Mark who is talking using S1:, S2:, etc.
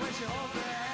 S1: wish you all the best.